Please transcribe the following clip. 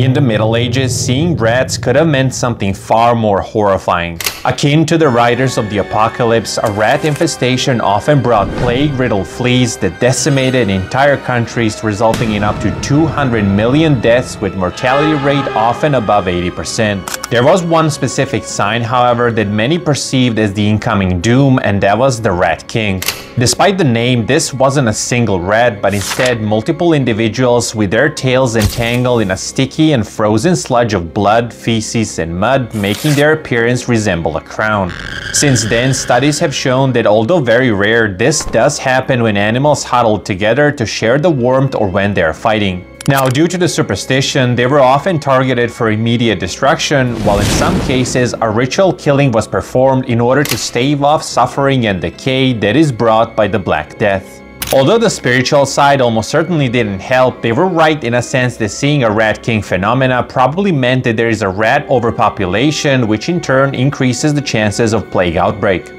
In the Middle Ages, seeing rats could have meant something far more horrifying. Akin to the riders of the apocalypse, a rat infestation often brought plague-riddled fleas that decimated entire countries resulting in up to 200 million deaths with mortality rate often above 80%. There was one specific sign, however, that many perceived as the incoming doom and that was the Rat King. Despite the name, this wasn't a single rat, but instead multiple individuals with their tails entangled in a sticky and frozen sludge of blood, feces, and mud, making their appearance resemble a crown. Since then, studies have shown that although very rare, this does happen when animals huddle together to share the warmth or when they're fighting. Now, due to the superstition, they were often targeted for immediate destruction, while in some cases, a ritual killing was performed in order to stave off suffering and decay that is brought by the Black Death. Although the spiritual side almost certainly didn't help, they were right in a sense that seeing a rat king phenomena probably meant that there is a rat overpopulation, which in turn increases the chances of plague outbreak.